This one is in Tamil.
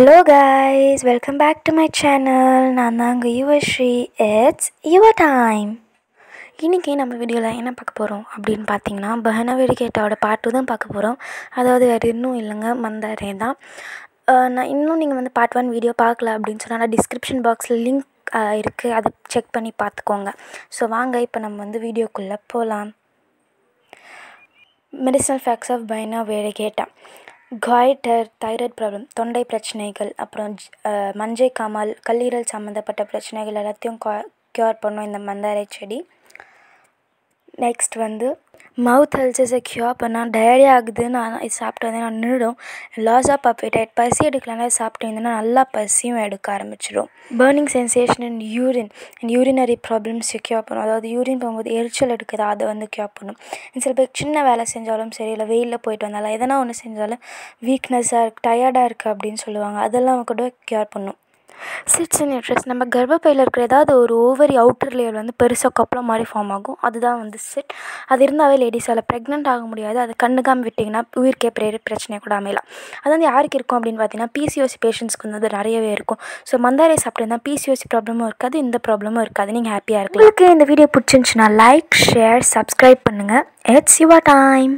Hello guys welcome back to my channel நான் தாங்க யுவஸ்ரீ. இட்ஸ் யுவர் டைம் இன்றைக்கி நம்ம வீடியோவில் என்ன பார்க்க போகிறோம் அப்படின்னு பார்த்தீங்கன்னா பஹனா வெடிகேட்டாவோட பாட்டு தான் பார்க்க போகிறோம் அதாவது வேறு இன்னும் இல்லைங்க மந்தாரே தான். நான் இன்னும் நீங்கள் வந்து பார்ட் ஒன் வீடியோ பார்க்கல அப்படின்னு சொன்னால் நான் டிஸ்கிரிப்ஷன் பாக்ஸில் லிங்க் இருக்குது அதை செக் பண்ணி பார்த்துக்கோங்க. ஸோ வாங்க இப்போ நம்ம வந்து வீடியோக்குள்ளே போகலாம் medicinal facts of bauhinia variegata goiter thyroid problem தொண்டை பிரச்சனைகள் அப்புறம் மஞ்சை காமால் கல்லீரல் சம்மந்தப்பட்ட பிரச்சனைகள் எல்லாத்தையும் க்யூர் பண்ணும் இந்த மந்தாரை செடி. நெக்ஸ்ட் வந்து மவுத் அல்சர்ஸை க்யூர் பண்ணால் டயரியா ஆகுதுன்னு நான் இது சாப்பிட்டு வந்து நான் நின்றுடும். Loss of appetite. பசி எடுக்கலன்னா சாப்பிட்டு இருந்தேன்னா நல்லா பசியும் எடுக்க ஆரம்பிச்சிடும். Burning sensation and urine and urinary problems cure பண்ணும். அதாவது யூரின் போகும்போது எரிச்சல் எடுக்குது அதை வந்து க்யூர் பண்ணும். சில பேர் சின்ன வேலை செஞ்சாலும் சரி இல்லை வெயிலில் போயிட்டு வந்தாலும் எதனா ஒன்று செஞ்சாலும் வீக்னஸாக இருக்குது டயர்டாக இருக்குது அப்படின்னு சொல்லுவாங்க. அதெல்லாம் கூட க்யூர் பண்ணும். சிட்ஸ் இன் யூட்ரஸ் நம்ம கர்ப்பப்பையில் இருக்கிற ஏதாவது ஒரு ஓவரி அவுட்டர் லேயர் வந்து பெருசாக கொப்பளம் மாதிரி ஃபார்ம் ஆகும். அதுதான் வந்து சிட். அது இருந்தாவே லேடிஸால் ப்ரெக்னென்ட் ஆக முடியாது. அது கண்ணுக்காமல் விட்டிங்கன்னா உயிர்க்கே பெரிய பிரச்சனை கூட அமையலாம். அது வந்து யாருக்கு இருக்கும் அப்படின்னு பார்த்தீங்கன்னா பிசிஓசி பேஷண்ட்ஸ்க்கு வந்து அது நிறையவே இருக்கும். ஸோ மந்தாரை சாப்பிட்டு பிசிஓசி ப்ராப்ளமும் இருக்காது இந்த ப்ராப்ளமும் இருக்காது. நீங்கள் ஹாப்பியாக இருக்கலாம். உங்களுக்கு இந்த வீடியோ பிடிச்சிருந்துச்சுன்னா லைக் ஷேர் சப்ஸ்கிரைப் பண்ணுங்கள் இட்ஸ் யுவர் டைம்